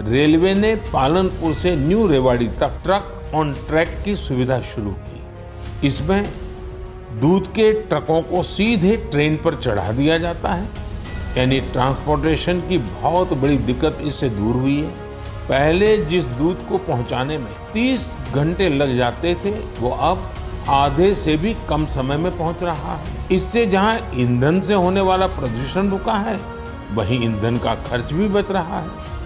Railway ने पालनपुर से new Rewari तक ट्रक ऑन ट्रैक की सुविधा शुरू की। इसमें दूध के ट्रकों को सीधे ट्रेन पर चढ़ा दिया जाता है। यानी ट्रांसपोर्टेशन की बहुत बड़ी दिक्कत इससे दूर हुई है। पहले जिस दूध को पहुँचाने में 30 घंटे लग जाते थे, वो अब आधे से भी कम समय में पहुँच रहा है। इससे जहाँ ईंधन से होने वाला प्रदूषण रुका है, वहीं ईंधन का खर्च भी बच रहा है।